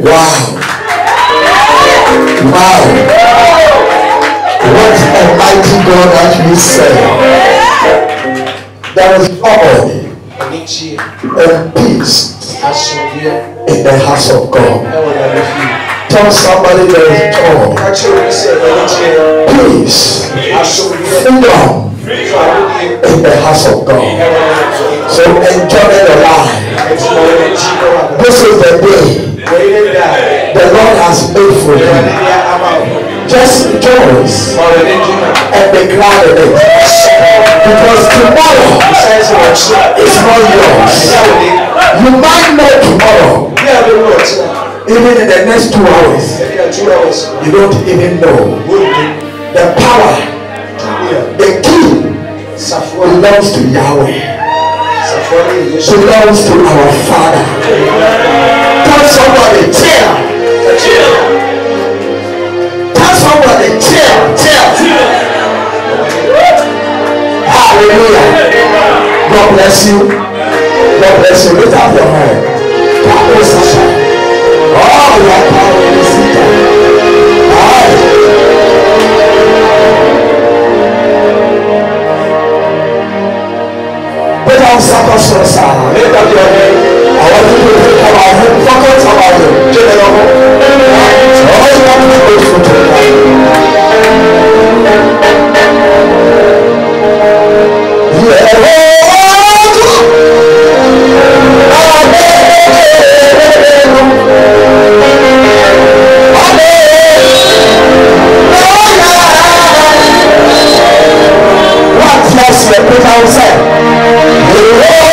Wow. Wow. What a mighty God that we serve. There is joy and peace in the house of God. Tell somebody there is joy, peace, freedom in the house of God. So enjoy the life. This is the day the Lord has made for you. Just rejoice and be glad in it. Because tomorrow is not yours. You might know tomorrow. Even in the next two hours, you don't even know. The power, the key belongs to Yahweh. Belongs to our Father. Tell somebody, tell. Tell somebody, tell, tell. Hallelujah. God bless you. God bless you. Lift up your hand. God bless you. Oh, you are power in this season. Aye. Put Yes, your people outside.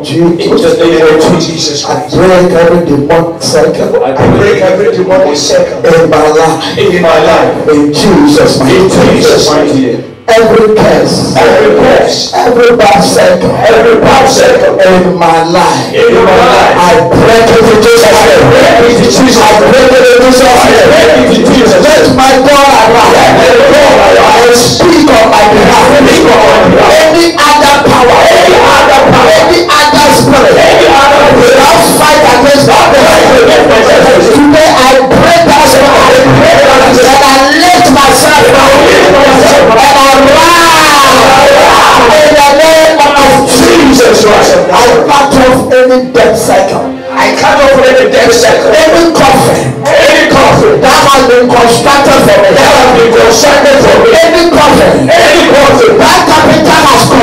Of Jesus. In the name of Jesus I break every demonic cycle. I break every demonic cycle in my life. In my life. In Jesus' In Jesus' mighty name. Every curse, every curse, every bad cycle, every bad cycle in my life, in my life, I break it in Jesus' name. I break it in Jesus' I break it in Jesus' I name. break it in Jesus' Let my God arise. Let God arise. And speak on my behalf. Speak on my behalf. Any other power, any other power, any other spirit, other spirit. without fight against my Today I break that spirit. And I lift myself. And I rise in the name of Jesus Christ. I cut off any death cycle. I cut off any death cycle. Any coffin Any coffin that has been constructed for me. that has been constructed for me. Any coffin Any coffin that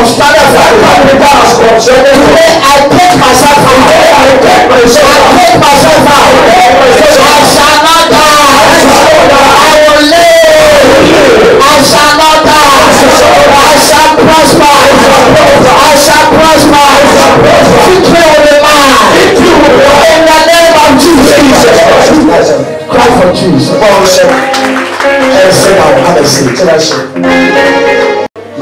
constructed for me. carpenter has. Today I take myself out. I take myself I out. take myself out. I shall not die. I will live. I shall not die. I shall prosper. I shall prosper. Victory will be mine. In the name of Jesus. Cry for Jesus. And say, I will have a seat.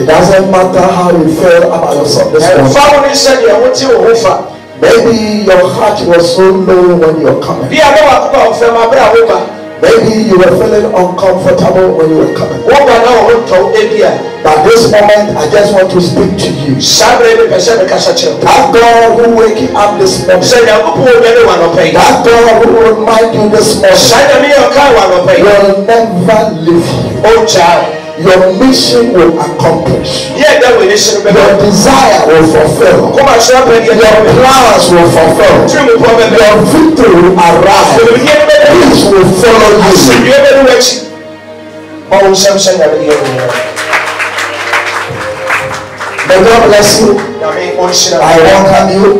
It doesn't matter how you feel about yourself this morning. Maybe your heart was so low when you were coming. Maybe you were feeling uncomfortable when you were coming. But this moment I just want to speak to you. Sábẹ́. That God who wake you up this morning. Sẹ́ni. That God who remind you this morning. Sáyẹ̀mí. Will never leave you. Ó jà your mission will accomplish. Your desire will fulfill. Your plans will fulfill. Your victory will arrive. Peace will follow you. Ọ̀hún ṣẹ́mṣẹ́ ní abẹ́lé yẹn nìyẹn. May God bless you. I welcome you.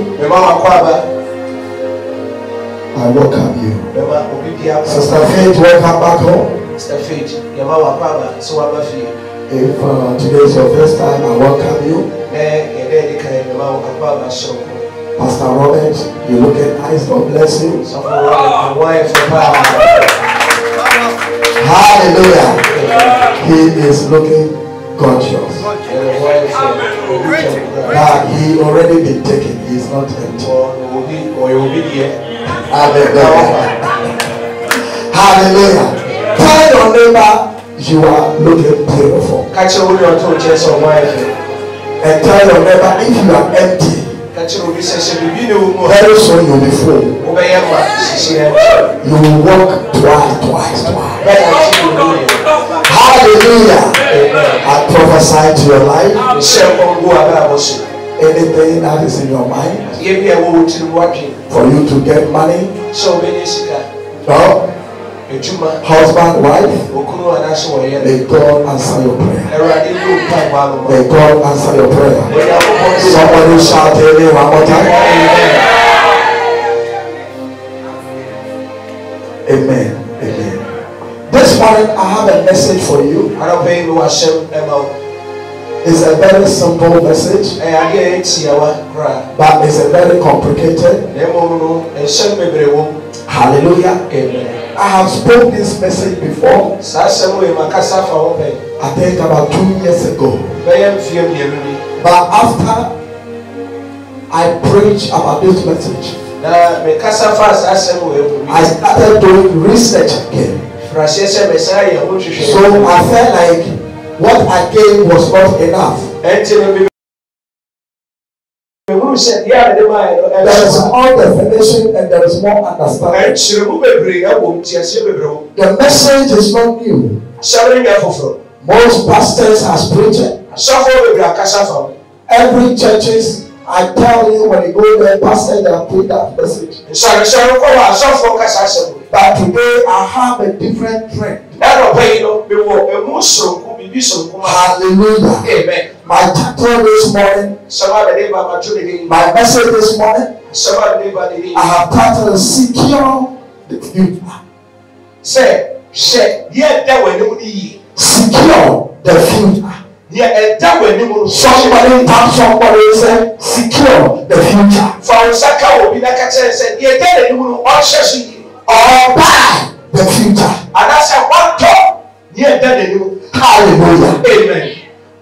I welcome you. Sister Faith, welcome back home. Mr. Faith, yɛma wakɔ aba waba fie. If uh, today is your first time, I welcome you. Eh, eh, eh, Nɛ yɛdɛ edi kan yi, mema wakɔ aba hyɛw kɔ. Pastor Robert, you looking nice. God bless you. Sɔfo Robert, wɔn ayɛ paa. Hallelujah. He is looking conscious. Ɛyɛ wɔn ayɛ fɛ. Obi kyɛn kura. But he already been taken. He is not empty. Ɔno obi, ɔyɛ obi deɛ. Hallelujah. Tell your neighbor, you are looking beautiful. Catch your only or two chairs or wife. And tell your neighbor, if you are empty, very soon you'll be full. You will walk twice, twice, twice. Hallelujah. I prophesy to your life. Anything that is in your mind for you to get money. So many No. Husband, wife, okunu anaasɛ wɔyɛ no. may God answer your prayer. Awurade ne wo mpa bɔ ano ma. May God answer your prayer. Onyankopɔn ne wo- Somebody shout amen one more time. Amen. Amen. Amen. This morning I have a message for you. Anɔpa yi mewɔ ahyɛm ɛma wo. It's a very simple message, Ɛyɛ adeɛ a ɛyɛ tiawa but it's a very complicated. Na mmom no, nhyɛm bebree wɔ mu. Hallelujah. Amen. I have spoken this message before, Saa asɛm wei makasa fa ho pɛ. I think about two years ago. Bɛyɛ mfeɛ mmienu ni. But after I preached about this message, Na mekasa fa saa asɛm wei mu I bi. started doing research again. Firaseɛ sɛ mesan yɛ ho So hwehwɛ. I felt like what I gave was not enough. Ɛnti no bi mehunu sɛ deɛ a mede maa yɛ no There is more definition and there is more understanding. ɛnkyerɛmu bebree ɛwɔ mu tiaseɛ bebree wɔ mu. The message is not new. Nyɛ foforɔ. Most pastors has preached. asɔfo bebree akasa fa Every churches, I tell you when you go there, pastor and pray that message. But today I have a different trend. Hallelujah. Amen. My title this morning, my message this morning, I have titled Secure the Future. Say, share, yeah, that way, Secure the future yẹ ẹja wọ ẹni mu no. somebody n ta somebody sẹ secure the future. fàwọnsá ká òbí náà kẹsẹ ẹsẹ ní ẹja ẹni mu no wọn ṣẹ sí i. ọba the future. àdásẹ wọn tọ ní ẹja ẹni mu. hallelujah amen.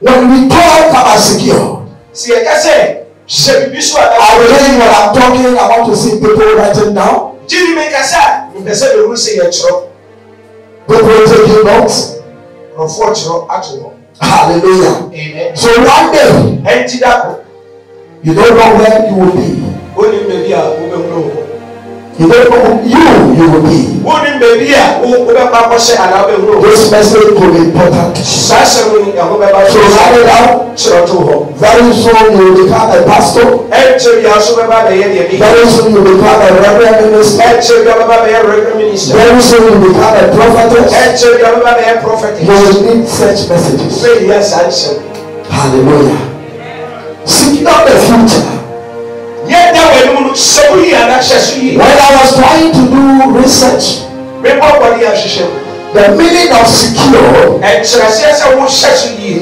when we talk about secure. sì ẹ kẹsẹ ṣe bíbí sùn àná. I will tell you what I'm talking I want to see people writing down. jíjí mi kẹsẹ ìfẹsẹ̀ lòún ṣe yẹ kyerọ. people taking notes. ọ̀fọ̀ kyerọ àtúwọ̀. Hallelujah. amen So one day, you don't know where you will be. You will, you, you will be. Wúni bèbí à ó bẹ pa kọ́sẹ́ àná bẹ wúlò. This message go be important. Sá sẹ́wọ̀n ìyàwó bẹ bá yọ. So write it down. Ṣèlú wọ̀. Very soon you will become a pastor. Ẹ ṣe bí aṣọ bẹ bá bẹ yẹ diẹ bí. Very soon you will become a reverend minister. Ẹ ṣe bí aṣọ bẹ bá bẹ yẹ reverend minister. Very soon you will become a prophet. Ẹ ṣe bí aṣọ bá bẹ yẹ prophetess. You will need such messages. Bẹ́ẹ̀ yẹ sá. Hallelujah. Seek out the future. When I was trying to do research, the meaning of secure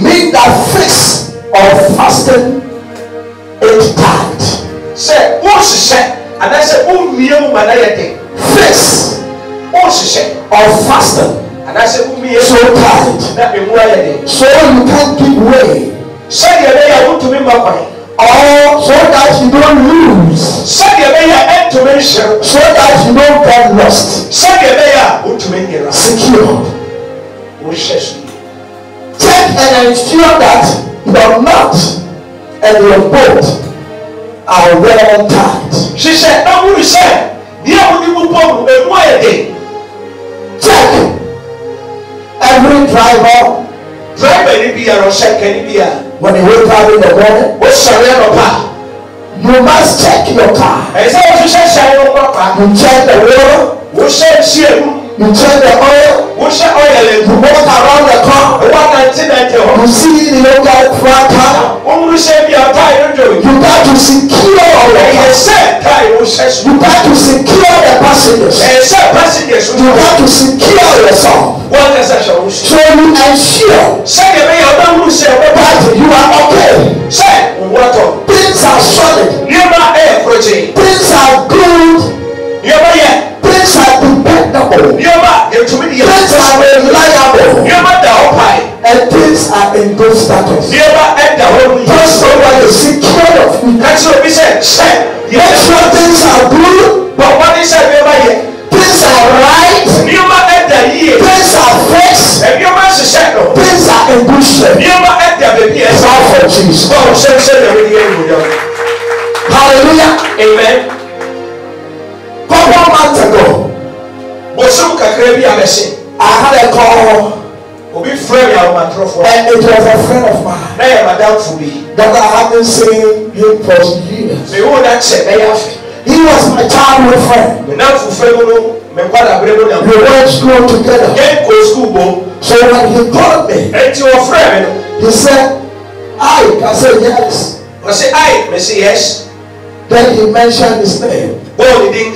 means that fix of fasting eight times. Sẹ o ṣiṣẹ anasẹ o mìíràn mu mana yẹ dẹ. Fix o ṣiṣẹ of fasting. Anasẹ o mìíràn so tight na emu ayẹ dẹ. So you can give way. Sẹ́yìn ẹ̀rẹ́ yà wọ́n tún mi máa kọ̀ yẹn or so that you don't lose. sẹ́díẹ̀ bẹ́ẹ̀ yà ẹ̀ tún so that you don't get lost. So that you ó tún secure. ó check and ensure that your mouth and your boat are well tied. ṣiṣẹ́ ẹ̀kúrú iṣẹ́ ní àwọn onímú pọ́ọ̀lù ẹ̀mú ẹ̀dẹ̀. check every driver. driver ni here yàrá ọ̀ṣẹ́ kẹ́ni bí yàrá when you wake up in the morning. ó sọ̀rọ̀ ẹ̀rọ pa. you must check your car. ẹ̀sẹ̀ òṣìṣẹ́ ṣàyẹ̀wò pàpà. you check the wheel. ó ṣe é ṣí ẹ̀rú. You check the oil. Wọ́n ṣe oil in. You walk around the car. Wọ́n na ti na ti hàn. You see the local cracker. Wọ́n mú ṣe bí ọ̀tá ìrìnjò. You got to secure your car. Ẹ̀yẹ ṣe ẹ̀ka ìwọ ṣe sùn. You got to secure the passengers. Ẹ̀yẹ ṣe passengers. You got to secure yourself. Wọ́n ti ṣe ṣọ̀rọ̀ ṣe. So you ensure. Ṣé ìbí yẹn ọ̀dọ́ mú ṣe ọ̀dọ́ bá? You are okay. Ṣé ìwọ́tọ̀? Things are solid. Ní ọba ẹ̀ kúrò jìn. Things are good. Ní ọba yẹn. Things are dependable. Things are reliable. And things are in good indostatous. That's not why you see care of me. Make sure things are good. But what is it? Humans, Things are right. Things are fixed. Things are induced. It's all for Jesus. Hallelujah. Amen kɔkɔ manta do bosom kakra bi abɛhyɛ ahada kɔɔ obi fura mi awo matrɔfo and it was a friend of mine na yɛ madamfo bi that I have been seeing him for years mi wo da kyɛ na yɛ afɛ he was my childhood friend mi namfo fɛ mu no mi nkɔda abere mu na. we went school together yɛn kɔ school bɔ. so when he called me. eti wɔ fura mi he said i i said yes. ɔsi i mi si yes. then he mentioned his name. bóòlù dín.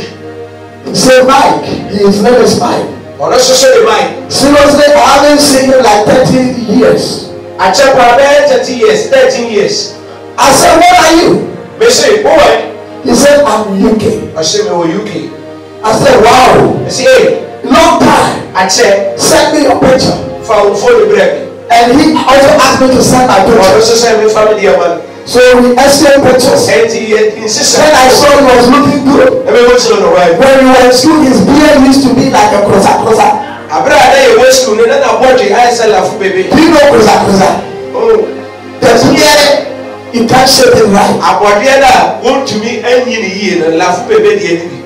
Say Mike, his name is Mike. Ọ̀rẹ́ ṣoṣo ni Mike. Seriously, I haven't seen him like thirty years. Àjẹpọ̀ abẹ́ thirty years, thirteen years. I said, what are you? Mi ṣe ìbú wẹ̀. He said, I'm UK. Ọ̀ṣẹ́ mi wọ UK. I said, wow. Ẹ ṣe é. Long time. Àjẹ. Send me your picture. Fàwọn fóònù bírẹ̀ mi. And he also asked me to send my picture. Ọ̀rẹ́ ṣoṣo mi family ẹ̀ mọ́ mi. So we exchanged pictures. When I saw he was looking good. When we were in school, his beard used to be like a crossa crossa. Àbúrò àdé school. sùkúl ní nana bọ́ọ̀dì àìsàn làfún bèbè. Do you know crossa crossa? Oh. The beard you can shape it right. Àbọ̀dé náà wọ́n tumi ẹ̀yìn nìyí nà làfún bèbè díẹ̀ níbi.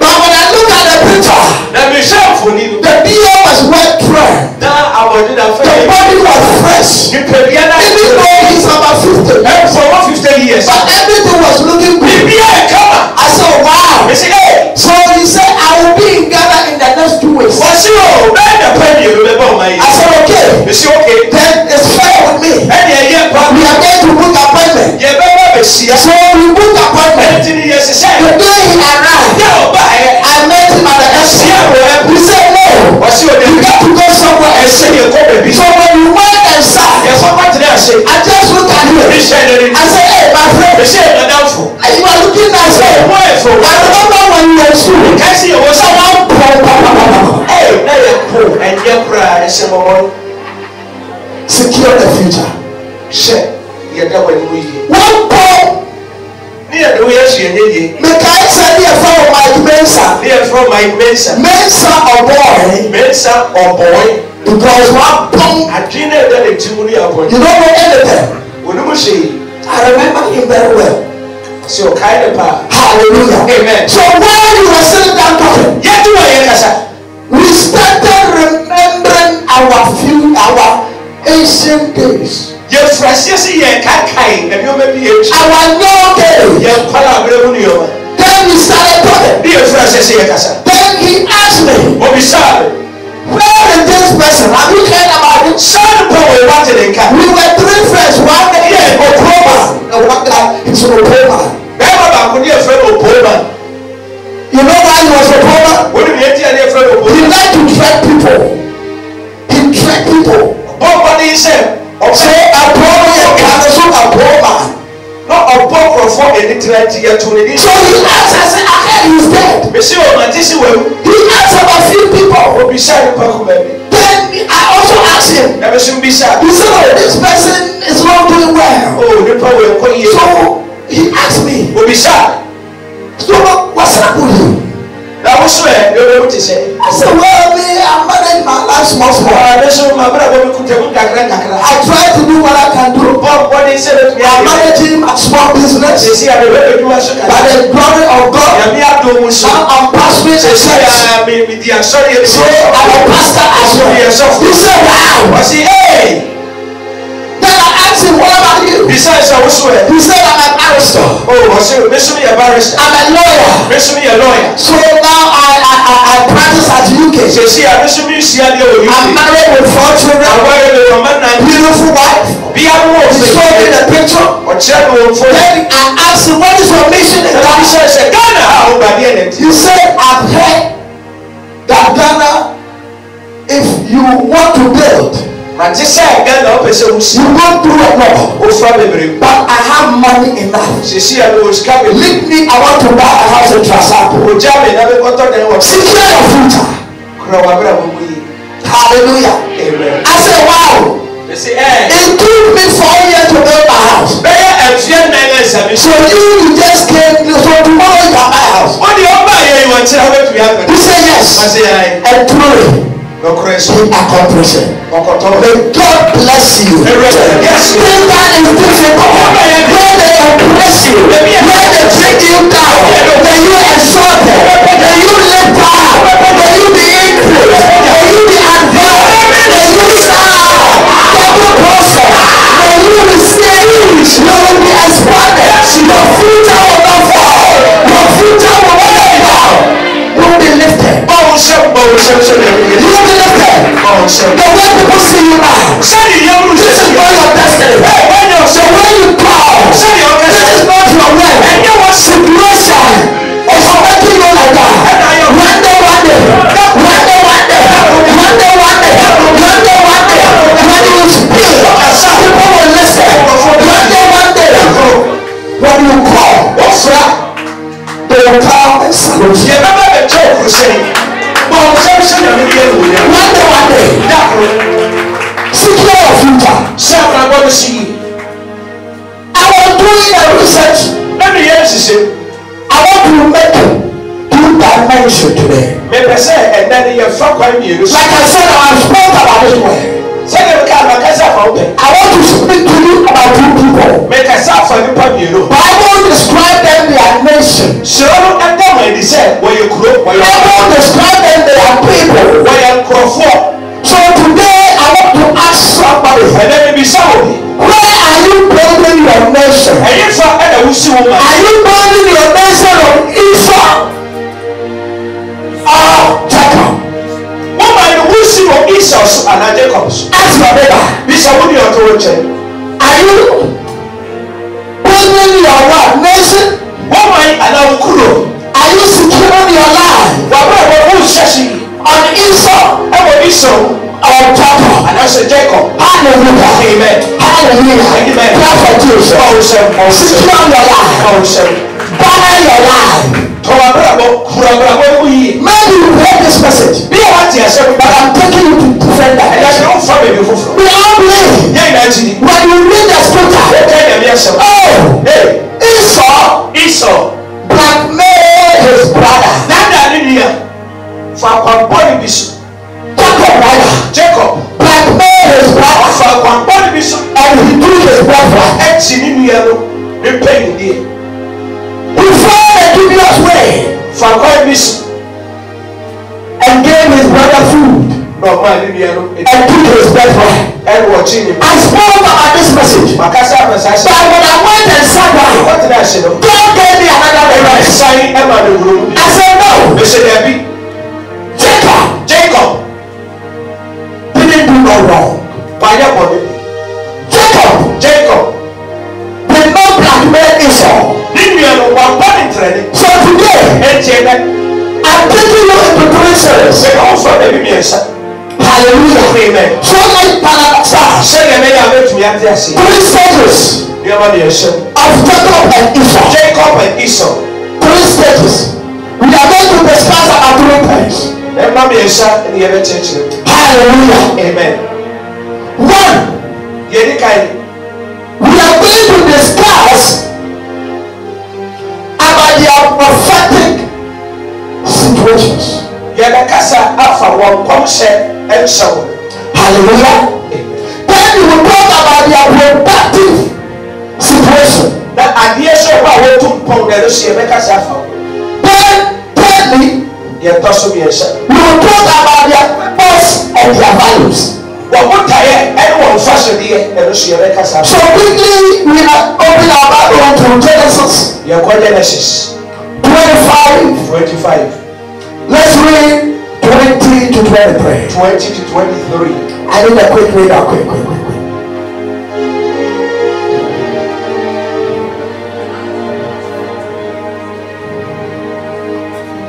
But when I look at the picture. Nàbì for ni. The beard has read prayer. The body was fresh. Even though he's about 50. But everything was looking good. I said, wow. So he said, I will be in Ghana in the next two weeks. I said, okay. Then it's fair with me. We are going to book appointment. So we book appointment. The day he arrived, I met him at the airport si o de. you get to go somewhere and say you go baby. so when you went and sat. yẹ fọ pati náà ṣe. i just look at you. mi ṣe lórí. i say hey my friend. mi ṣe ìdọ́dá fún. ayi wa lu kí n náà ṣe. wọ́n ẹ̀ fún. i remember when you were school. kẹ́sì ìwọ sọ wọn pọ̀ pàpàpàpà. ẹ ẹ yẹ kó ẹ̀yẹ kura ẹ ṣe mọ́ wọn. secure the future. ṣe yẹ dẹ́wọ̀ ẹni mo yẹ. wọ́n pọ̀ ne yɛ de wo yɛ hyɛ nyɛ yie Mekae sɛ ne yɛfrɛ wɔ Mike Mensa. ne yɛ fɔ mike mensa Mensa ɔbɔɔe mensa ɔbɔn because wabɔn. adwene na ɛda ne ti mu ne yɛ abɔn You don't know anything. onim hyɛ I remember him very well. sɛ ɔkae ne paa Hallelujah. Amen. So while we were sitting down talking, yɛde wɔ yɛ kasa we started remembering our few, our ancient days yɛfura siesie yɛn kaakae nneɛma bi yɛn akyi. Our new day yɛn kɔla abere mu nneɛma. Then we started talking. Ne yɛfura siesie yɛn kasa then he asked me obi where is this person? Have you heard about him? Sani pa wo eba ti ne nka. We were three friends. One day yɛ oproma na one guy he's an oproma bɛrɛma baako ne yɛfura no oproma you know why he was oproma wɔn ni yɛn ti yɛ ne yɛfura no oproma he like to track people. He track people. Bɔn bɔn ne yi sɛ aboɔ no yɛ kaa no so aboɔ ma na ɔbɔ nkurɔfoɔ ani tena nti yɛto ne ni. so he answer say ahead is dead. bisi o na ti si wɛwu. he answer a few people. obi sa nipa kuma bi. then i also ask him. na bɛ sun bi he say oh this person is not doing well. oh nipa wo nkɔ yie. so he ask me. obi sa. so what's up with you n'ahosuo yɛ yɛrɛ o ti sɛ. ɛsɛ wɔɔ mi i manage my life small small. ɔɔ ne so ma bɛrɛ bɔ mi kun tɛ kun kakra kakra. I try to do what I can do. bɔn bɔn ni se bɛ tun y'a ye. I manage my small business. sisi a bɛ bɛ bɛ juma so ka. by the glory of God. yami a do mun so. now I'm pastoring a church. sisi a mi di a sɔri ye. so I'm a pastor as well. mi yɛ sɔ. you say wow. ee. Hey! sin whatever you. Besides, I was swear. He said, I'm a barrister. Oh, I see. Miss me a barrister. I'm a lawyer. Miss me a lawyer. So now I I I, I practice at UK. Ṣé ṣe àbísí mi ṣe àdé òyìnbó? I'm married with four children. I'm married with a man and Beautiful wife. Bí a mú òfin. He showed me the picture. Or mi ò fún. Then I asked him, what is your mission and Ghana? Ṣé said, Ghana? Àwọn by the end." He said, I've heard that Ghana, if you want to build. Ràjíṣẹ́ gẹ́gẹ́ lọ pèsè òsì. You go through a lot. O fura bèbèrè. But I have money enough. Sèṣì ẹ̀ ló o sika bèbèrè. Make me I want to buy a house in Trasapo. O jẹ́ àmì ìdábẹ́ kọ́tọ́ dẹ̀ wọ̀. Secure your future. Kúrọ̀ wà bẹ́rẹ̀ wọ́n wúyi. Hallelujah. Amen. I say wow. Bẹ́sẹ̀ ẹ̀. It took me four years to build my house. Bẹ́ẹ̀ ẹ̀fíẹ́ náà ẹ̀ sẹ́mi. So you you just came to so tomorrow you are my house. Wọ́n ní ọ it. ɔkɔtɔ May God bless you. Yes. Still that is difficult. Where they oppress you, where they bring you down, may you exalt them, may you lift up, may you be increased, may you be advanced, may you serve double portion, may you receive, you will be expanded, your future will not fall, your future will not down, you will be lifted, báwo sɛ báwo sɛ sɛ na you will be lifted. báwo sɛ The way people see you now, sɛni yɛ wulu this sɛ is not your destiny. ɛ wɛnyɛ The ɔsɛ way you call, sɛni ɔkɛ this is not your way. ɛnyɛ wɔ si Situation. Is making you like that. One day, one day, one day, one day, one day, one day, one day, one day, when you speak, people will listen. One day, one day, when you call, they will come and salute you ẹjọ́ òkú sẹ́yìn bọ́ ọ ṣe ń ṣẹlẹ̀ ní ilé ìwé rẹ̀. wọ́n tẹ̀ wá dẹ̀. dàpọ̀ síkírọ̀ ọ̀fìjà. ṣé àwọn agbọ́dọ̀ sí i. I was doing a research. lẹ́nu yẹn ń ṣiṣẹ́. I want to make two dimension today. mi pẹ̀ sẹ́ ẹ̀dá ni yẹn fọ́ kọ́ ẹ̀mí yẹn. Like I said, I spoke about this word. I want to speak to you about two people. Make a sound for the people. Bible describe them their nation. Show them where they said where you grow. Bible describe them their people. Where you grow for. So today I want to ask somebody. Where are you building your nation? Are you building your nation on counsel. Secure your life. Banner your life. Maybe you hear this message. Be what you ti. But I'm taking you to different that. And that's ń fa bèbè fúnfún. We all believe. Yeah, ìgbà. When you read the scripture. Ó jẹ́ ìdẹ̀mí ẹ̀sẹ̀. Oh! Hey! Esau. Esau. Situations. yɛbɛkasa afa wɔn nkɔmhyɛ ɛnhyɛ wɔn Hallelujah. Then we will talk about their productive situation. na adeɛ hyɛ hɔ a wɔtu mpɔn na ɛno so yɛbɛkasa afa wɔn Then, thirdly, yɛtɔ so mmiɛnsa we will talk about their purpose and their values. wɔn botaeɛ ɛne wɔn mfasodeɛ ɛno so yɛbɛkasa afa So quickly, we are open our Bible to Genesis yɛkɔ genesis 25. twenty five Let's read 20 to 23. twenty to twenty three I need a quick reader. Quick, quick, quick, quick.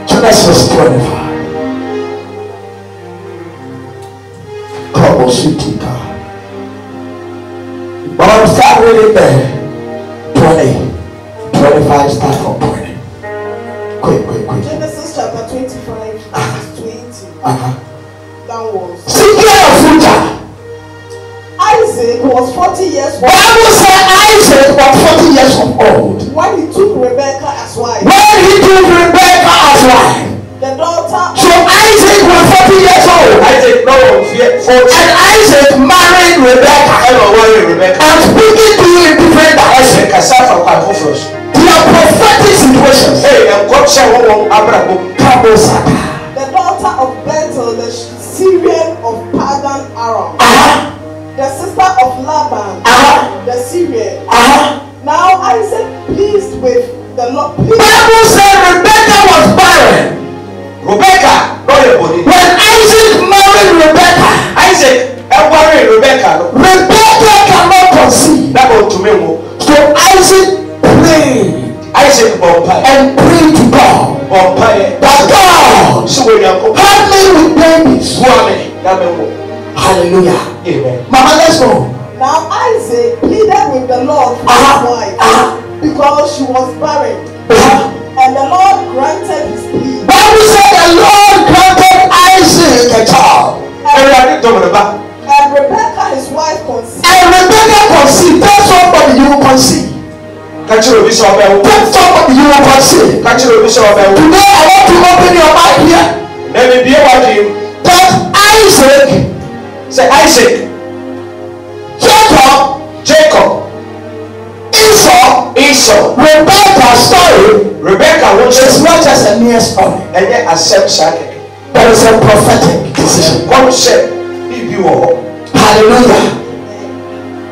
Genesis 25. Trouble city God. But I'm start reading there. 20. 25 start from 20 Uh-huh. your future. Isaac was 40 years old Bible said Isaac was 40 years old. when he took Rebekah as wife, When he took Rebecca as wife. the daughter So Isaac was 40 years old. isaac fie forty And Isaac married Rebecca. ɛna ɔwɔre rebecca I'm speaking to you in different directions. afa kwan foforɔ so Their prophetic situations. ee nkɔmhyɛ wɔ wɔn abrabɔ mu Kabosaka. The daughter of Bethel, the Syrian of Padan Aram, Uh-huh. the sister of Laban, Uh-huh. the Syrian. Uh-huh. Now Isaac pleased with the Lord. Pleased, Bible said Rebecca was barren. rebecca na ɔyɛ bɔne When Isaac married Rebecca, isaac ɛwɔre rebecca no Rebecca cannot conceive. na ɔntumi nwo So Isaac prayed isaac bɔ mpa and prayed to God that God help me with babies. Hallelujah. amen Mama, let's go. now Isaac pleaded with the Lord for Uh-huh. his wife Uh-huh. because she was barren, Uh-huh. and the Lord granted his plea. Bible said the Lord granted Isaac a child. ba And Rebekah, his wife, conceived. And Rebecca conceived. Tell somebody you will Kachiro Bishop Ewu. Tell somebody you want to see. Kachiro Bishop Ewu. Today I want to open your mind here. Let me be what you. Tell Isaac. Say Isaac. Jacob. Jacob. Esau. Esau. Rebecca's story. Rebecca which is not just a mere story. And yet accept Shadrach. There is a prophetic decision. God said, if you are. Hallelujah.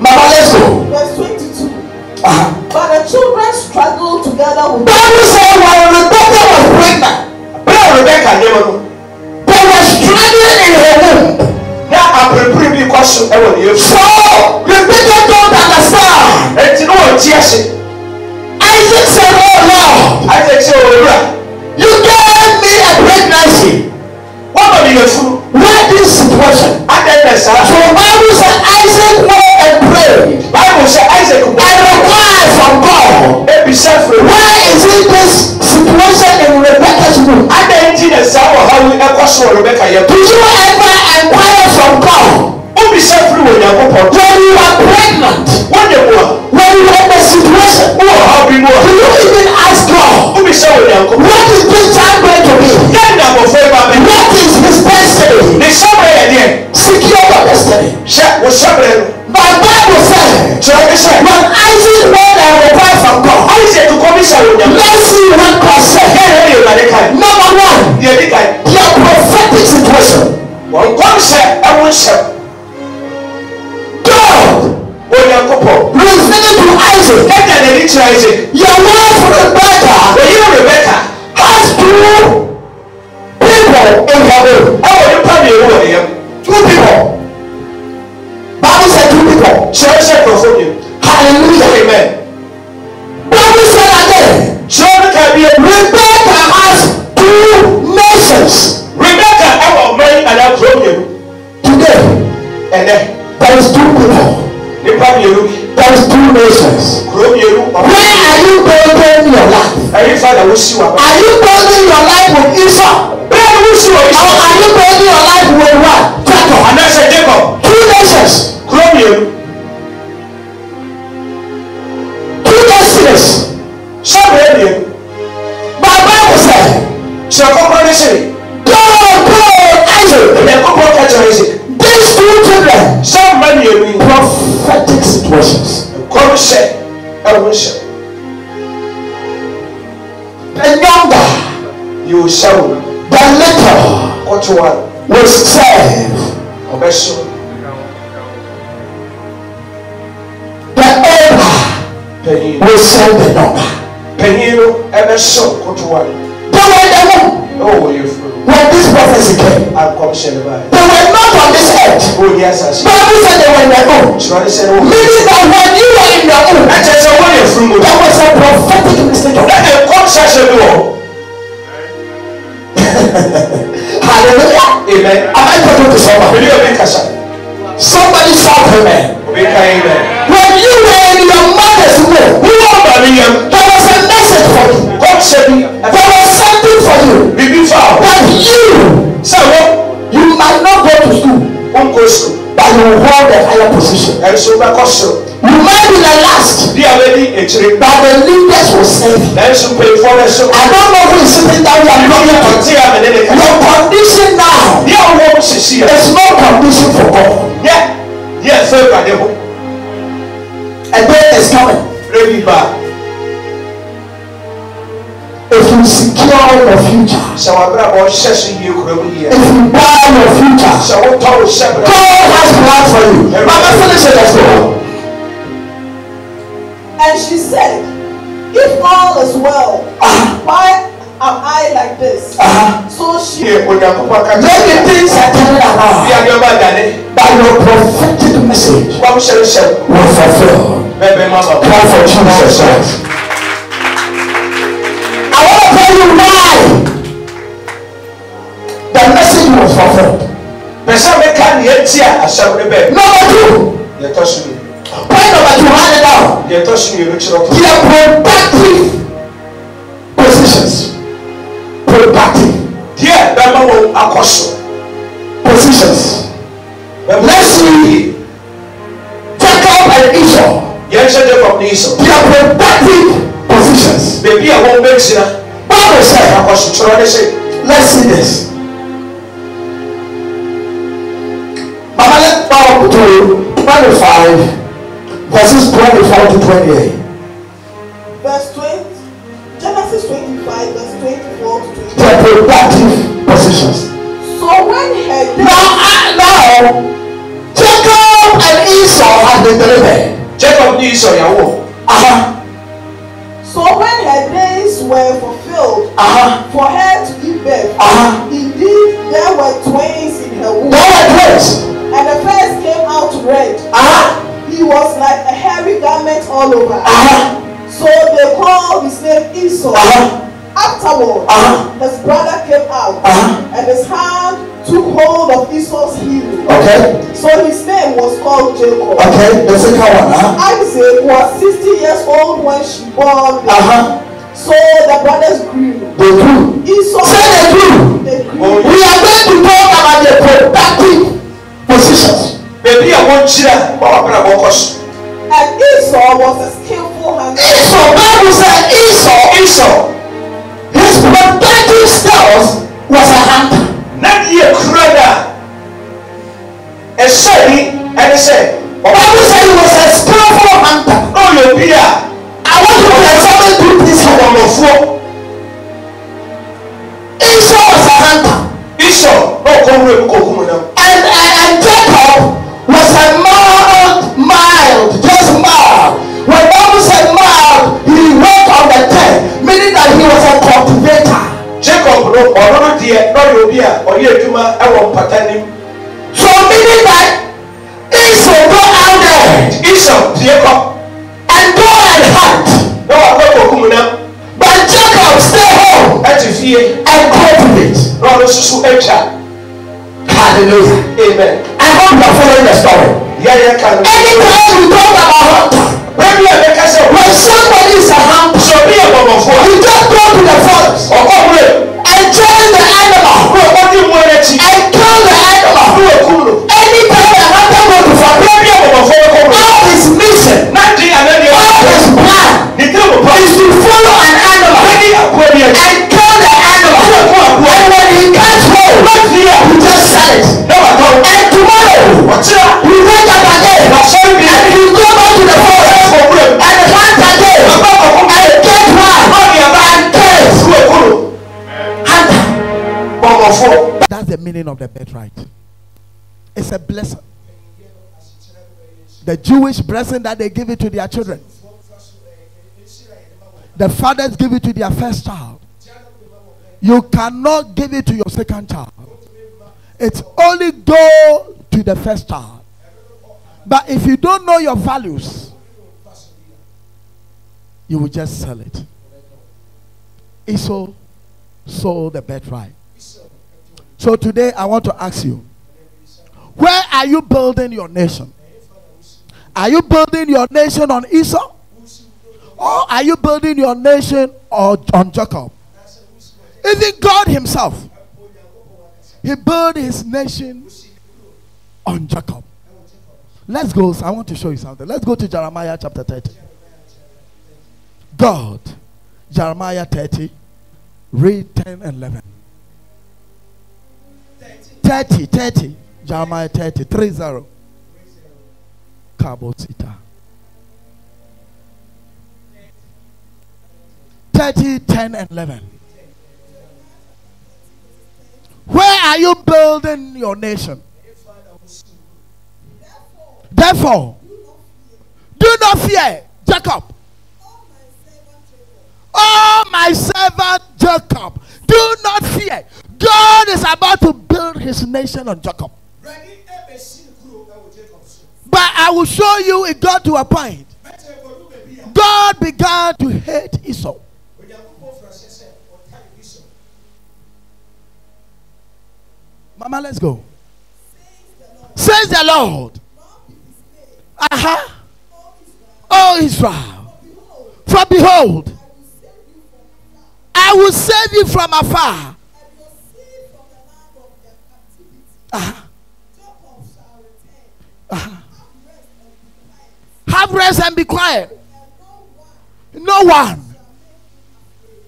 Mama, let's go. But the children struggled together with. Báwo sọ wà Rebecca was pregnant? Bẹ́ẹ̀ Rebecca dé wọn. They were struggling in her womb. Ní àpèrèpèrè bíi kọ́sù ẹ̀wọ̀ ni yẹn. So Rebecca don't understand. Ètí ni wọ́n ti she?" ṣe. Isaac said, Oh Lord. Isaac ṣe òwúrọ̀. You gave me a pregnancy. Wọ́n bọ̀ mi yẹn fún. Where this situation? I bẹ̀ understand. So Bible said Isaac was and pray. Bible say Isaac and require from God. Ebisa fere. Where is it this situation in Rebecca's room? I didn't na saa wɔ ha yi ɛkɔ so wɔ Rebecca yɛ. Did you ever inquire from God? Obisa fere wɔ Nyankopɔ. When you are pregnant. when de mu. When you are in the situation. Wɔ ha bi. Do you even ask God? iṣẹ́ wo ni what is this child going to be. kéènì àbòfó ibà mi. what is his destiny. The sọ́bẹ̀ yẹn again. ẹ̀. secure your destiny. ṣe o sọ́bẹ̀ yẹn. my bible says, ṣe o ṣe. when isaac went and replied from God. isaac with bí Let's see mercy went concern. hey, ẹ̀ yóò the káyì. number one. yẹ bí káyì. your prophetic situation. wọ́n kọ́ ń ṣe ẹ̀wọ̀n ṣe. God. onyankopɔ. reasoning to isaac. ẹ̀ka lè ní kyerɛ isaac. your word for Rebecca. Were you not Rebecca? Has two people in her womb. How would you tell me who were? Two people. a higher position. ẹ̀sùn bẹ́ẹ̀ kọ́ sùn. You might be the last. Bí àwọn ẹni ètùrí. But the leaders will serve. Ẹ̀sùn pé ìfọ́nrẹ́ sọ. I don't know who is sitting down here. Ìlú yẹn kàn tí àmì nínú ìka. Your condition now. Bí àwọn ọmọ òṣìṣì yẹn. It's no condition for God. Yẹ yẹ fẹ́ ìpàdé hù. A day is coming. Rémi bá a. If you secure your future. Sọ wà bẹ́ẹ̀ bọ́ ṣẹ̀ṣẹ̀ yìí kúrẹ́ mi. If you buy your future. Sọ wọ́n tọ́ o. God has plans for you. Bàbá Fẹ́lẹ́sì lè sọ. And she said, if all is well, why am I like this? Uh-huh. So she. Ṣé ònyàkúpọ̀. Many things are turning around. Bí By your prophetic message. Wọ́n ṣe é ṣe. For Jesus Christ why the message was fulfilled. pèsè mi ka ni eti a asam ni bẹẹ. number two. yẹ tọ́ sí mi. point number two hand it down. yẹ tọ́ sí mi yẹn kyerọ kan. yẹ productive positions productive. díẹ̀ bẹ́ẹ̀ máa wọ akọ so. positions. let's see Jacob and Esau. yẹn ṣe from ní Esau. yẹ productive positions. bèbí àwọn ọmọ ẹ̀ṣin náà. God say, I was trying let's see this. Bàbá yẹn pa ọkùn twenty five verses twenty five to twenty eight. Verse twenty Genesis twenty five verse twenty four to twenty. The productive positions. So when her day. Now I now Jacob and Esau had been delivered. Jacob ní Esau yà wò. Uh-huh. So when her days were for fulfilled Uh-huh. for her to give birth, Uh-huh. indeed there were twins in her womb, There were twins. and the first came out red. Uh-huh. He was like a hairy garment all over. Uh-huh. So they called his name Esau. Uh-huh. Afterward, Uh-huh. his brother came out, Uh-huh. and his hand took hold of Esau's heel. Okay. So his name was called Jacob. Okay. The second one, huh? Isaac was 60 years old when she bore him. So the brothers grew. They grew. Esau Say they grew. they grew. Oh, We are going to talk about the productive positions. Baabi a wɔnkyerɛ ma wabere a wɔkɔ so. And Esau was a skillful hunter. Esau, Bible said Esau, Esau, his productive skills was a hunter. Na deɛ kura da ɛhyɛ ni ɛne sɛ Bible said he was a skillful hunter. na ɔyɛ obi a want you to examine two things for ọ̀nàfọ́. Esau was an hunter. Esau náà kọ́ wúlò ẹ̀kọ́ kún mi náà. And and Jacob was a mild mild just mild. When Bible said mild, he worked on the ten meaning that he was a cultivator. Jacob ló ọ̀nà ló di ẹ lọ́rọ̀ òbí à ọ̀yẹ́ ìdúmọ̀ ẹ̀wọ̀n pàtẹ́ ni. So meaning that Esau go out there. Esau tiẹ̀ kọ́. tie. I cultivate. Lọ́run susu ẹja. Hallelujah. Amen. I hope you are following the story. Yẹ́yẹ́ kan. Anytime we talk about hunter. When you are kẹsẹ̀. When somebody is a hunter. Sọ̀bí ẹ̀ bọ̀bọ̀ fún wa. You just go to the forest. Ọ̀pọ̀ wúlò. And join the animal. Wúlò kọ́ ní mú ẹrẹ jì. And kill the animal. Wúlò kú lò. Anytime a hunter go to All his mission. Náà di àná ni Is to follow an animal. Wọ́n ní gets home, he just sell it. na watɔ And tomorrow, ɔkyerɛ he wake up again and he go back to the forest and hunt again and get one and Hunter. bɔmmɔfoɔ That's the meaning of the birthright. It's a blessing. The Jewish blessing that they give it to their children. The fathers give it to their first child. You cannot give it to your second child. It's only go to the first child. But if you don't know your values, you will just sell it. Esau sold the birthright. So today I want to ask you, where are you building your nation? Are you building your nation on Esau? Or are you building your nation on, on Jacob? Even God Himself, He built His nation on Jacob. Let's go. I want to show you something. Let's go to Jeremiah chapter 30. God, Jeremiah 30, read 10 and 11. 30, 30. Jeremiah 30, 3 0. Kabosita. 30, 10, and 11. Where are you building your nation? Therefore, do not fear, Jacob. Oh, my servant Jacob, do not fear. God is about to build his nation on Jacob. But I will show you it got to a point. God began to hate Esau. Mama, let's go. Says the Lord. Uh huh. Oh, Israel. For behold, I will save you from afar. Uh-huh. Uh-huh. Have rest and be quiet. No one.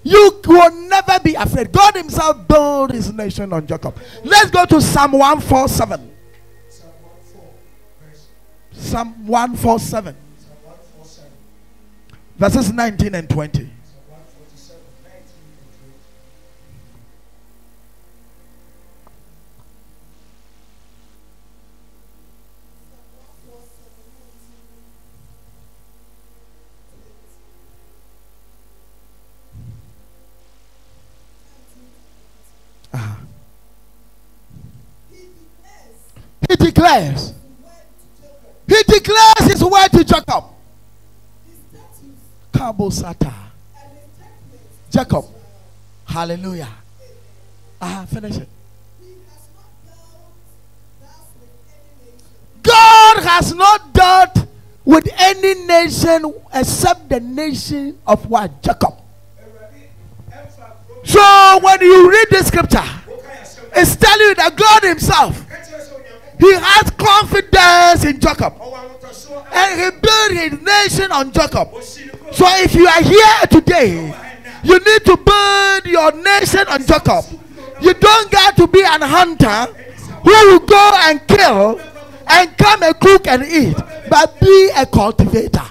You will never be afraid. God Himself built His nation on Jacob. Let's go to Psalm 147. Psalm 147. Verses 19 and 20. declares. He declares his word to Jacob. Kabosata. Jacob. Hallelujah. Ah, finish it. God has not dealt with any nation except the nation of what? Jacob. So when you read the scripture, it's telling you that God Himself he has confidence in Jacob. And He built His nation on Jacob. So if you are here today, you need to build your nation on Jacob. You don't got to be an hunter who will go and kill and come and cook and eat, but be a cultivator.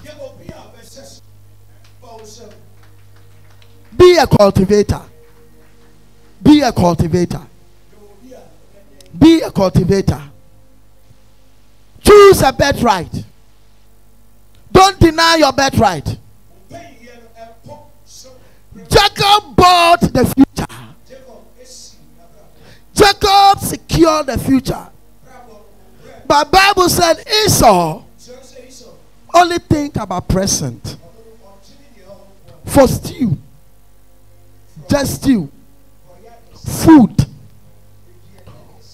Be a cultivator. Be a cultivator. Be a cultivator. Choose a birthright. Don't deny your birthright. Jacob bought the future. Jacob secured the future. But Bible said Esau only think about present. For stew. Just stew. Food.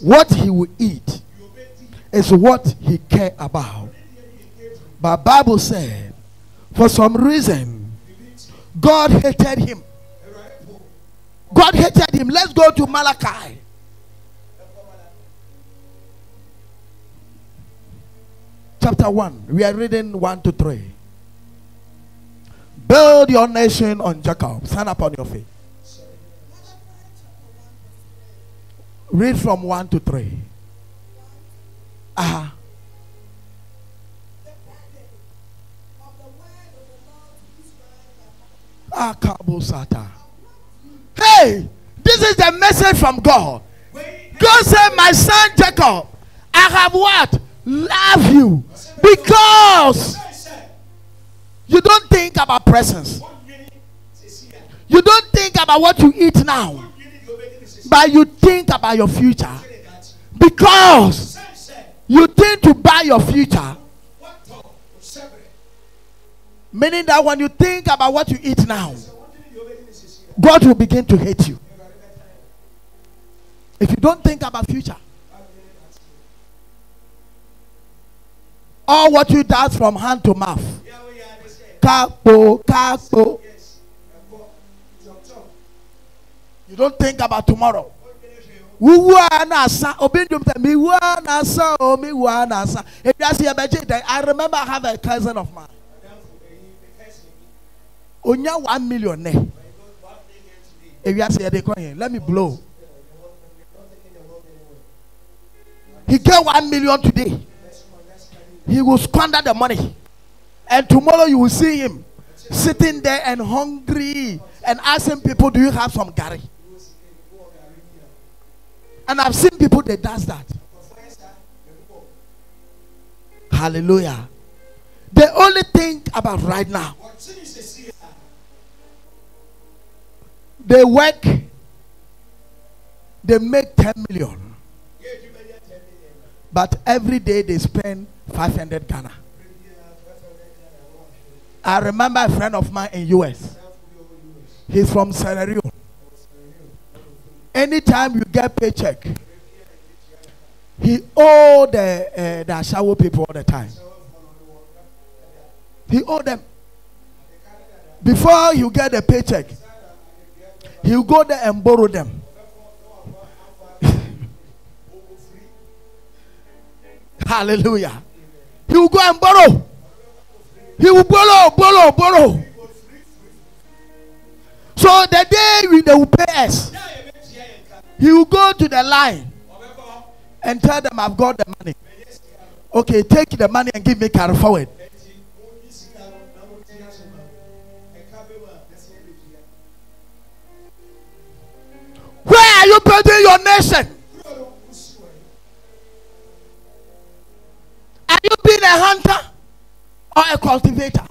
What he will eat is what he care about. But Bible said, for some reason, God hated him. God hated him. Let's go to Malachi. Chapter 1. We are reading 1 to 3. Build your nation on Jacob. Stand up on your feet. Read from 1 to 3. Kabosata. Hey, this is the message from God. God said, My son Jacob, I have what? Love you. Because you don't think about presence. You don't think about what you eat now. But you think about your future. Because you think to buy your future. Meaning that when you think about what you eat now, God will begin to hate you. If you don't think about future, all what you does from hand to mouth. Kapo, kapo. You don't think about tomorrow. I remember i have a cousin of mine. Onya one million let me blow. He get one million today. He will squander the money. And tomorrow you will see him sitting there and hungry and asking people do you have some gari and i've seen people that does that. Hallelujah. They only think about right now they work they make 10 million. But every day they spend 500 ghana. I remember a friend of mine in us he's from sierra leone anytime you get paycheck he owe the uh, the shower people all the time. He owe them. Before you get the paycheck he'll go there and borrow them. Hallelujah. He will go and borrow. He will borrow borrow borrow. So the day we, they will pay us he will go to the line and tell them i've got the money. Okay take the money and give me carry forward. Where are you building your nation? Are you being a hunter or a cultivator?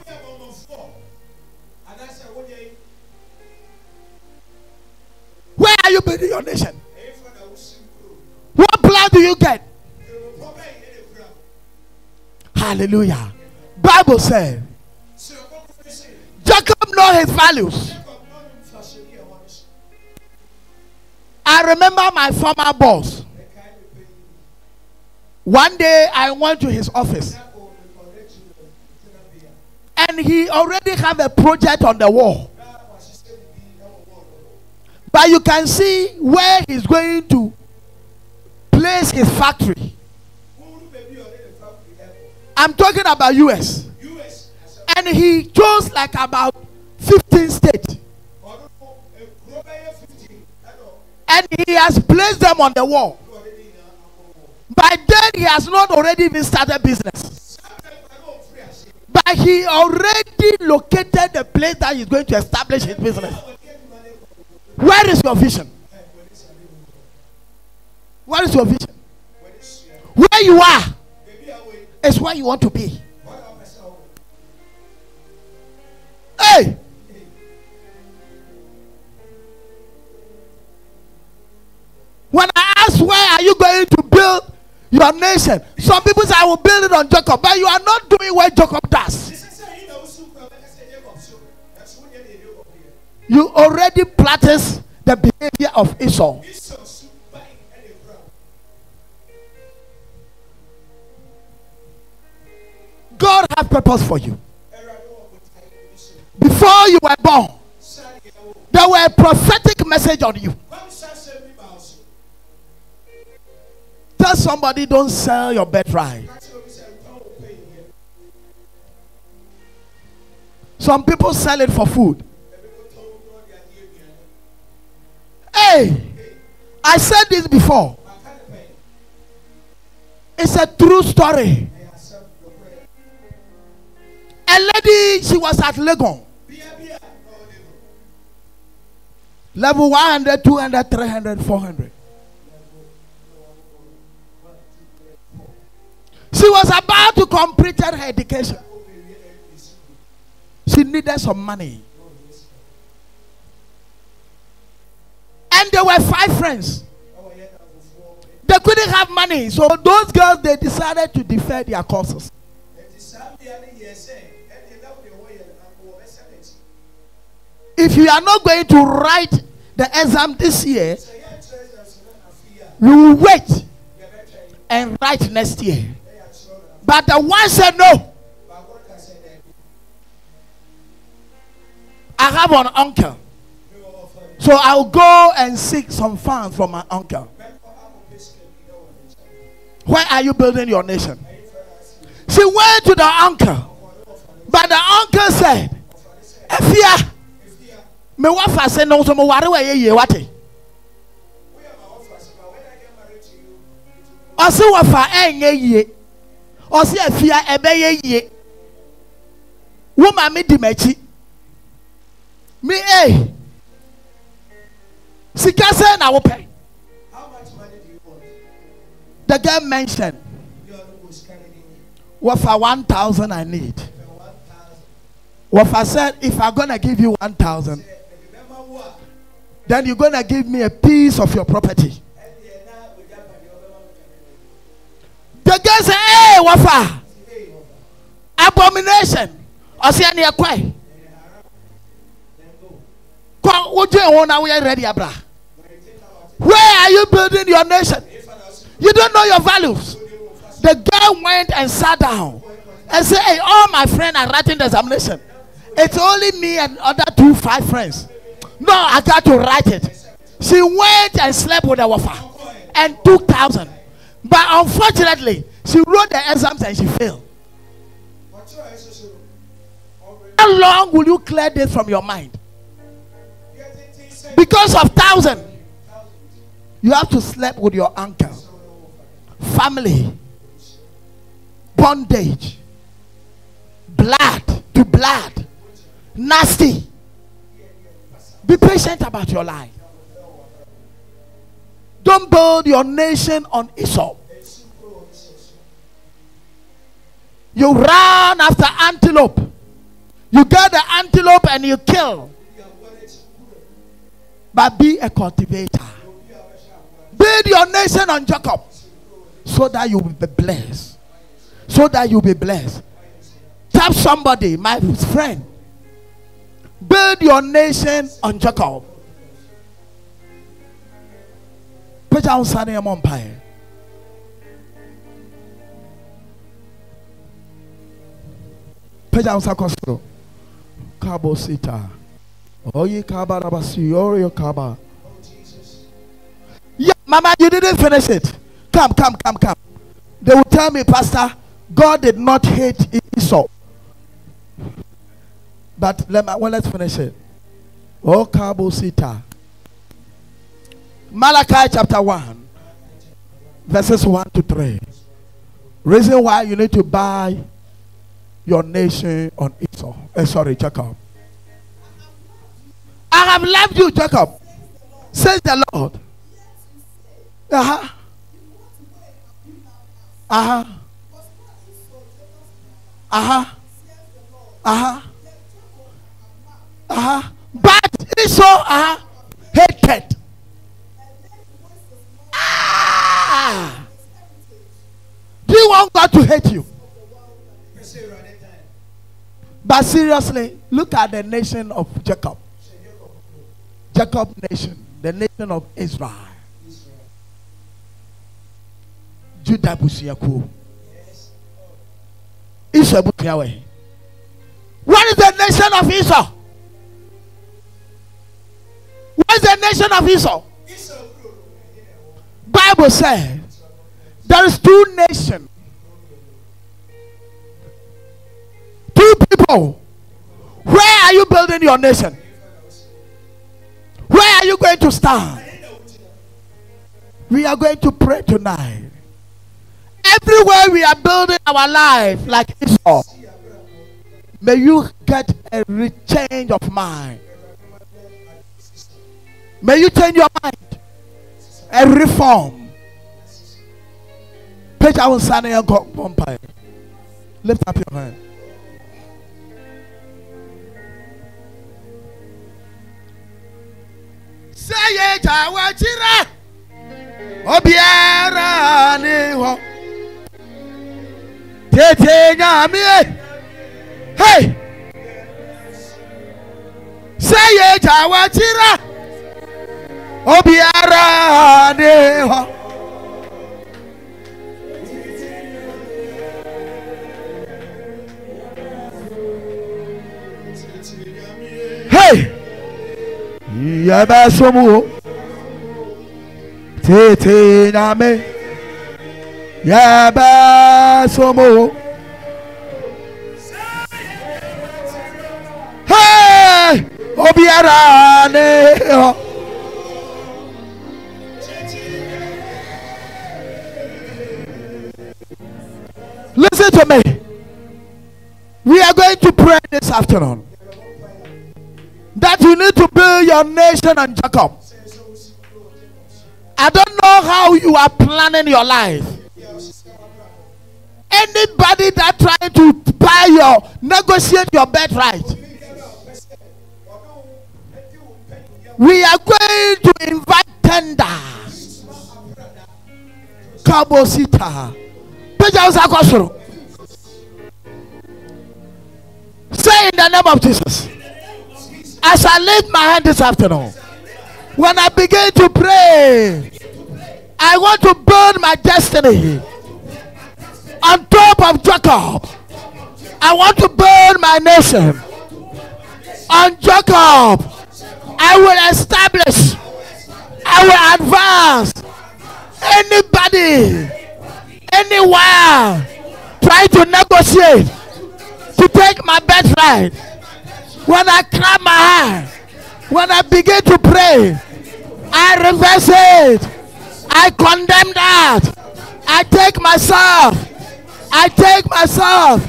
Where are you building your nation what blood do you get? Hallelujah. Bible said jacob know his values. I remember my former boss. One day I went to his office. And he already have a project on the wall. But you can see where he's going to place his factory. I'm talking about US. And he chose like about 15 states. And he has placed them on the wall. By then, he has not already even started business. But he already located the place that he's going to establish his business. Where is your vision? What is your vision? Where you are is where you want to be. Hey! When I ask where are you going to build your nation, some people say I will build it on Jacob, but you are not doing what Jacob does. You already practice the behavior of Esau. God has purpose for you. Before you were born, there were a prophetic message on you. Tell somebody don't sell your birthright. Some people sell it for food. Hey, I said this before. It's a true story. A lady, she was at Legon. Level 100, 200, 300, 400. She was about to complete her education. She needed some money. And there were five friends. They couldn't have money. So those girls they decided to defer their courses. If you are not going to write the exam this year, you will wait and write next year. But the one said no. I have an uncle. So I'll go and seek some funds from my uncle. Where are you building your nation? She went to the uncle. But the uncle said, Efia, me wafa se no so mo ware wa ye wate. Ɔsi wafa ɛnyɛ yie. Ɔsi efia ɛbɛyɛ yie. Wo maame di m'akyi. Me eh. Sika sɛ na wopɛ. The girl mentioned, Wafa one thousand I need. Wafa said, if I'm gonna give you one thousand, then you're gonna give me a piece of your property. The girl said, Hey, Wafa, abomination. Na woyɛ ready abra. Where are you building your nation? You don't know your values. The girl went and sat down and said, Hey, all my friends are writing the examination. It's only me and other two five friends. No, I got to write it. She went and slept with a wafa and took thousand. But unfortunately, she wrote the exams and she failed. How long will you clear this from your mind? Because of thousand, you have to sleep with your uncle, family, bondage, blood to blood, nasty. Be patient about your life. Don't build your nation on Esau. You run after antelope. You get the antelope and you kill. But be a cultivator. Build your nation on Jacob so that you will be blessed. So that you'll be blessed. Tap somebody, my friend. Build your nation on Jacob. Pẹ̀jà ń sáré ẹ̀ mọ̀ mpa yẹn. Pẹ̀jà ń sákọ̀ síta. Oye kábà rábà sí ọ̀rẹ́ kábà. Yeah, Mama, you didn't finish it. Come, come, come, come. They will tell me, Pastor, God did not hate Esau. But let me, well, let's finish it. Oh, Kabo Sita. Malachi chapter 1, verses 1 to 3. Reason why you need to buy your nation on Esau. Eh, sorry, Jacob. I have left you, Jacob, says the Lord. Uh huh. Uh huh. Uh huh. Uh huh. Uh huh. But Esau uh hated. Ah. Do you want God to hate you? But seriously, look at the nation of Jacob. Jacob nation, the nation of Israel. Judah busuakuo. Esau busuawe. What is the nation of Esau? What is the nation of Esau? Bible said there is two nations, two people. Where are you building your nation? Where are you going to stand? We are going to pray tonight. Everywhere we are building our life like Esau, may you get a change of mind. May you change your mind. A reform. Page I will sign your vampire. Lift up your hand. Say it, I want you. Obiara ni hɔ. Tete nyame. Hey. Say it, I want you. Obiara ni hɔ. Hey. Yaba somu. Tete nyame. Yaba somu. Hey. Obiara ni hɔ. Listen to me. We are going to pray this afternoon that you need to build your nation on Jacob. I don't know how you are planning your life. Anybody that trying to buy your negotiate your birthright. We are going to invite tender. Kabosita. Peja usako soro. Say in the name of Jesus. As I lift my hand this afternoon, when I begin to pray, I want to build my destiny on top of Jacob. I want to build my nation on Jacob. I will establish, I will advance. Anybody, anywhere, try to negotiate to take my birthright. When I clap my hand, when I begin to pray, I reverse it. I condemn that. I take myself. I take myself.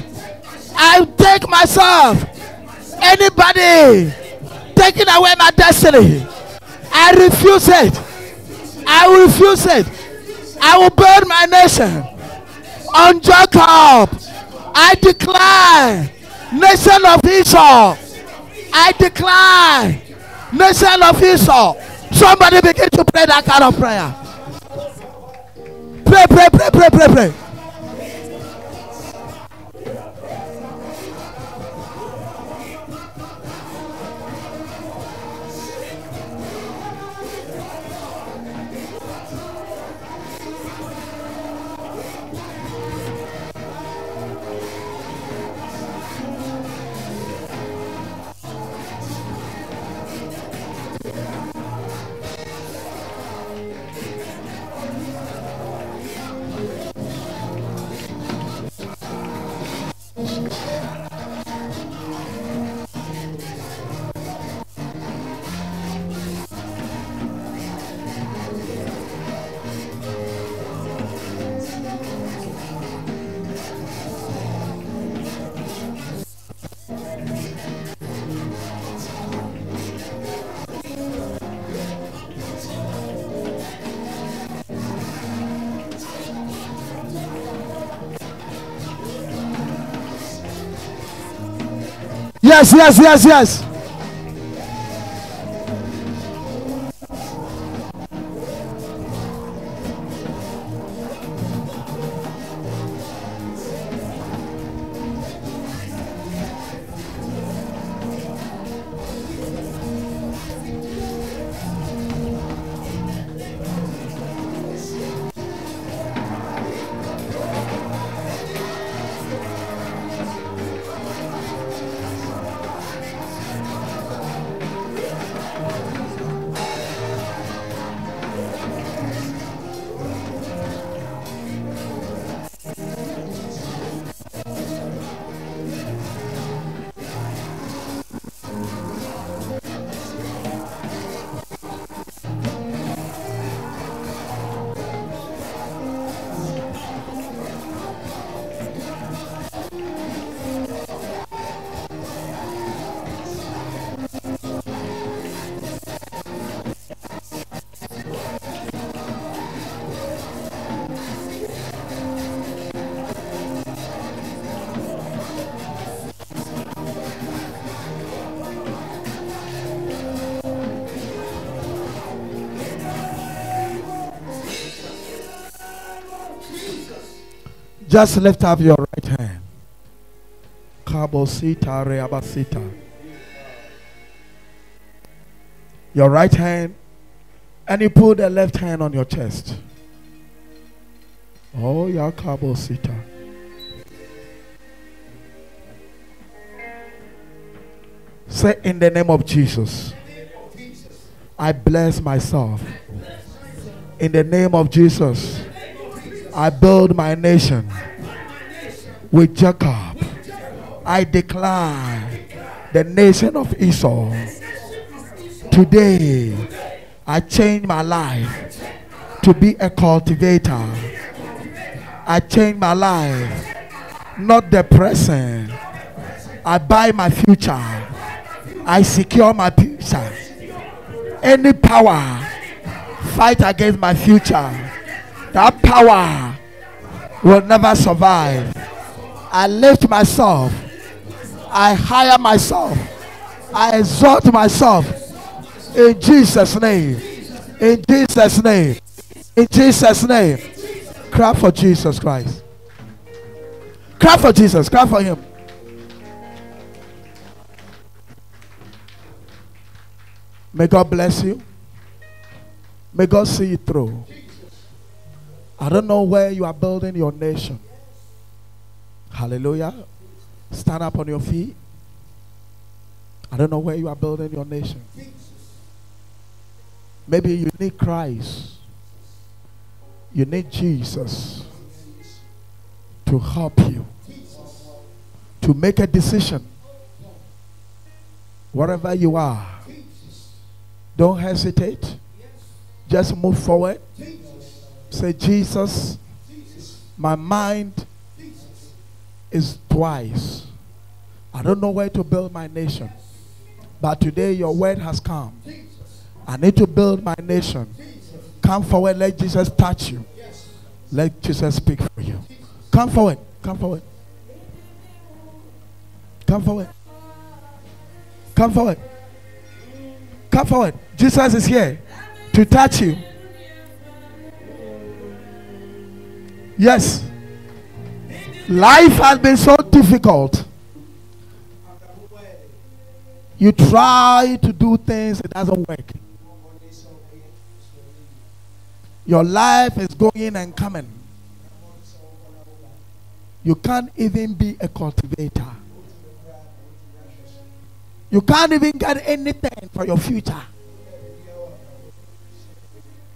I take myself. Anybody taking away my destiny, I refuse it. I refuse it. I will build my nation on Jacob. I declare nation of Esau. I declare nation of Esau. Somebody begin to pray that kind of prayer. Pray, pray, pray, pray, pray, pray. Yes, yes, yes, yes. Just lift up your right hand. Kabosita. Your right hand, and you put the left hand on your chest. Oh, yeah, kabosita. Say in the name of Jesus. I bless myself. In the name of Jesus. I build my nation with Jacob. I declare the nation of Esau. Today, I change my life to be a cultivator. I change my life, not the present. I buy my future. I secure my future. Any power fight against my future that power will never survive. I lift myself. I hire myself. I exalt myself. In Jesus' name. In Jesus' name. In Jesus' name. Clap for Jesus Christ. Clap for Jesus. Clap for Him. May God bless you. May God see you through. I don't know where you are building your nation. Hallelujah. Stand up on your feet. I don't know where you are building your nation. Maybe you need Christ. You need Jesus to help you to make a decision. Wherever you are, don't hesitate. Just move forward. Say, Jesus, my mind is twice. I don't know where to build my nation. But today your word has come. I need to build my nation. Come forward. Let Jesus touch you. Let Jesus speak for you. Come forward. Come forward. Come forward. Come forward. Come forward. Jesus is here to touch you. Yes. Life has been so difficult. You try to do things, it doesn't work. Your life is going and coming. You can't even be a cultivator. You can't even get anything for your future.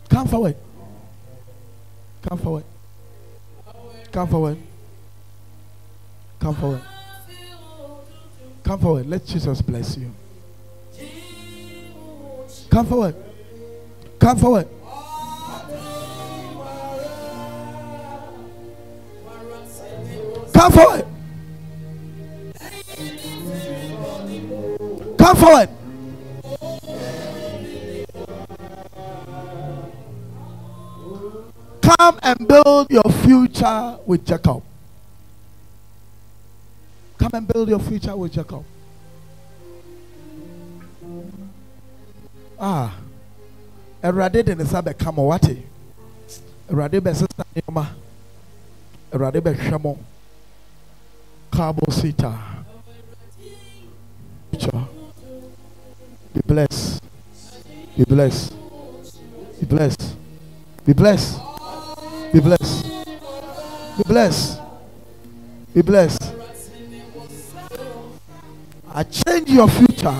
Come forward. Come forward. Come forward. Come forward. Come forward. Let Jesus bless you. Come forward. Come forward. Come forward. Come forward. Come and build your future with Jacob. Come and build your future with Jacob. Ah, Erade de Nisa Bekamo Wati. Erade sister Nima. Erade Beshamo. Cabo Sita. Be blessed. Be blessed. Be blessed. Be blessed. Be blessed. Be blessed. Be blessed. I change your future.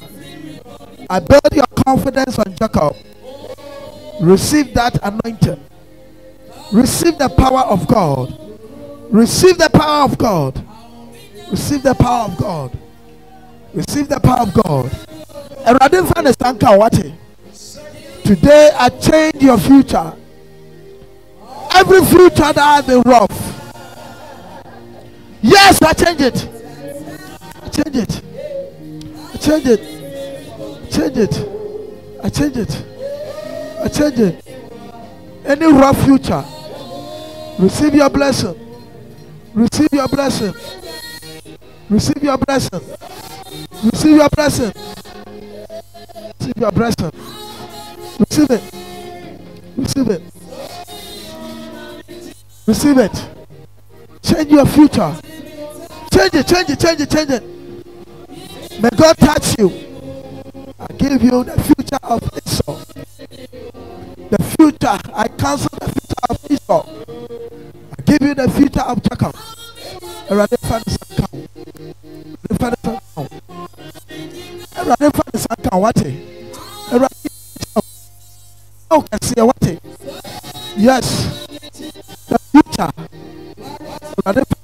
I build your confidence on Jacob. Receive that anointing. Receive the power of God. Receive the power of God. Receive the power of God. Receive the power of God. Nka wo, wate? Today I change your future. Every future that has been rough. Yes, I change it. I change it. I change it. I Change it. I change it. I change it. Any rough future. Receive your blessing. Receive your blessing. Receive your blessing. Receive your blessing. Receive your blessing. Receive it. Receive it. Receive it. Change your future. Change it, change it, change it, change it. May God touch you. I give you the future of Esau. The future, I cancel the future of Esau. I give you the future of Jacob. Awurade fa ne nsa nka wo. Awurade fa ne nsa nka wo. Awurade fa ne nsa nka wo, wate? Awurade nhyɛ wo. Wo kɛseɛ, wate? Yes. The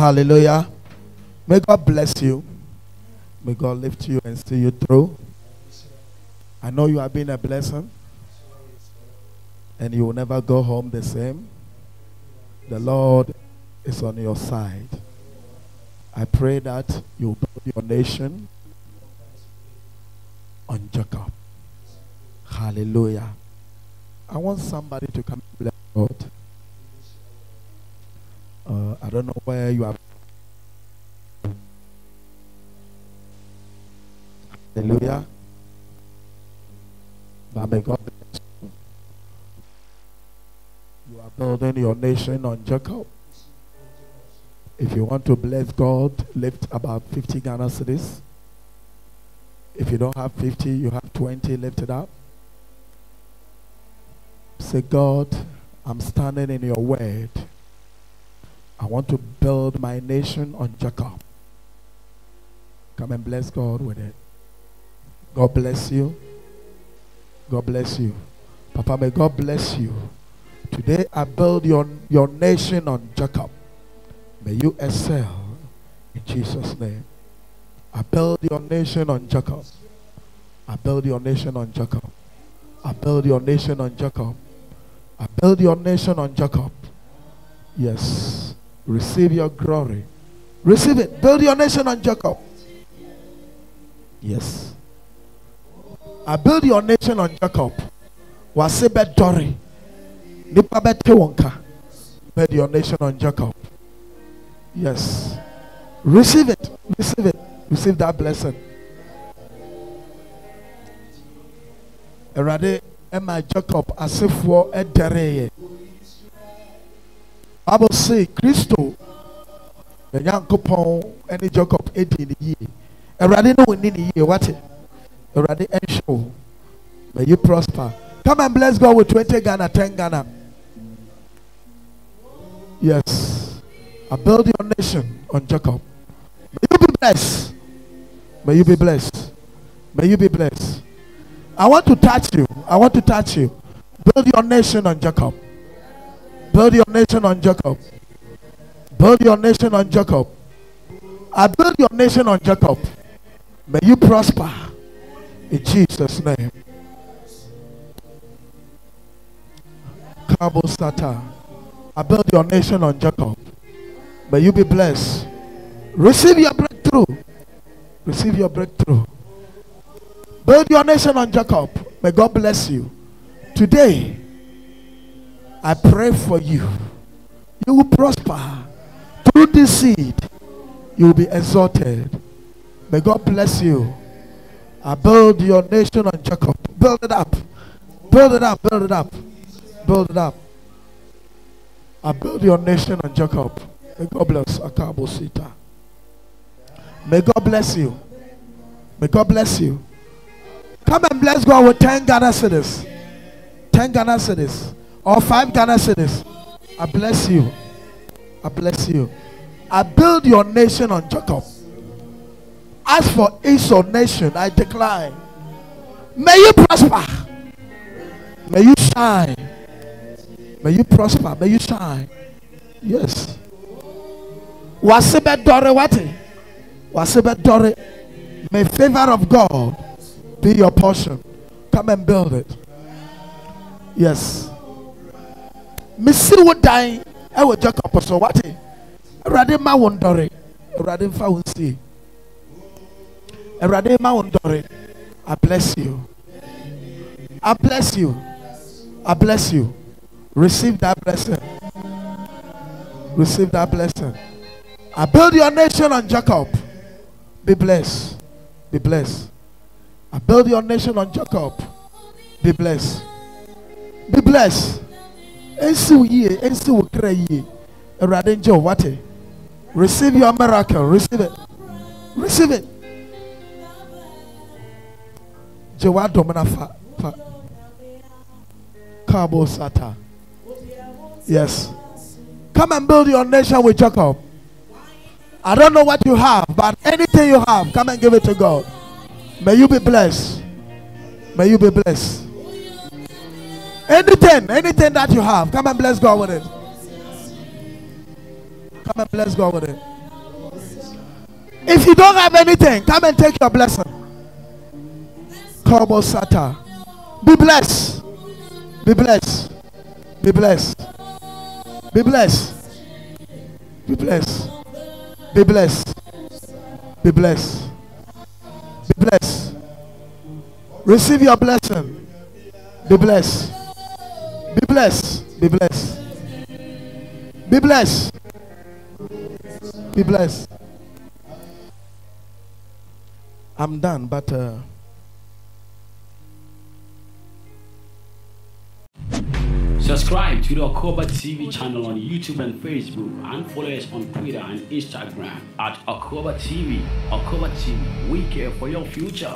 Hallelujah. May God bless you. May God lift you and see you through. I know you have been a blessing and you will never go home the same. The Lord is on your side. I pray that you build your nation on Jacob. Hallelujah. I want somebody to come and bless God. Uh, I don't know where you are. Hallelujah. But may God bless you. You are building your nation on Jacob. If you want to bless God, lift about 50 Ghana cedis. If you don't have 50, you have 20, lift it up. Say, God, I'm standing in your word. I want to build my nation on Jacob. Come and bless God with it. God bless you. God bless you. Papa, may God bless you. Today I build your, your nation on Jacob. May you excel in Jesus' name. I build your nation on Jacob. I build your nation on Jacob. I build your nation on Jacob. I build your nation on Jacob. Yes. Receive your glory. Receive it. Build your nation on Jacob. Yes. I build your nation on Jacob. Wase bedori. Nipa bete. Build your nation on Jacob. Yes. Receive it. Receive it. Receive that blessing. Erade Emma Jacob asefoɔ ɛdɛrɛɛ. Bible say Kristo Nyankopɔn ɛne Jacob edi ne yie. Erade no woni ne yie wate. Erade ɛnhyɛ wo. May you prosper. Come and bless God with 20 Ghana, 10 Ghana. Yes. I build your nation on Jacob. May you be blessed. May you be blessed. May you be blessed. I want to touch you. I want to touch you. Build your nation on Jacob. Build your nation on Jacob. Build your nation on Jacob. I build your nation on Jacob. May you prosper in Jesus' name. Kabo Sata. I build your nation on Jacob. May you be blessed. Receive your breakthrough. Receive your breakthrough. Build your nation on Jacob. May God bless you. Today, I pray for you. You will prosper. Through this seed, you will be exalted. May God bless you. I build your nation on Jacob. Build it up. Build it up. Build it up. Build it up. I build your nation on Jacob. May God bless Akabo Sita. May God bless you. May God bless you. Come and bless God with 10 Ghana cedis. 10 Ghana cedis. Or 5 Ghana cedis. I bless you. I bless you. I build your nation on Jacob. As for Esau nation, I decline. May you prosper. May you shine. May you prosper. May you shine. Yes. Wasibet dore wati. Wasibet dore. May favor of God be your portion. Come and build it. Yes. Missy would die. I will Jacob so what? Awurade ma wo ndɔre. Awurade mfa wo nsie. Awurade ma wo i bless you. I bless you. I bless you. Receive that blessing. Receive that blessing. I build your nation on jacob. Be blessed. Be blessed. I build your nation on jacob. Be blessed. Be blessed ensi wo yie ensi wo kra yie awurade ngye wo Receive your miracle. Receive it. Receive it. Jewa domina fa fa. Sata. Yes. Come and build your nation with Jacob. I don't know what you have, but anything you have, come and give it to God. May you be blessed. May you be blessed. Anything, anything that you have, come and bless God with it. Come and bless God with it. If you don't have anything, come and take your blessing. Kobo Sata. Be blessed. Be blessed. Be blessed. Be blessed. Be blessed. Be blessed. Be blessed. Be blessed. Receive your blessing. Be blessed. Be blessed. Be blessed. Be blessed. Be blessed. I'm done, but uh, Subscribe to the Okuoba TV channel on YouTube and Facebook and follow us on Twitter and Instagram at Okuoba TV. Okuoba TV, we care for your future.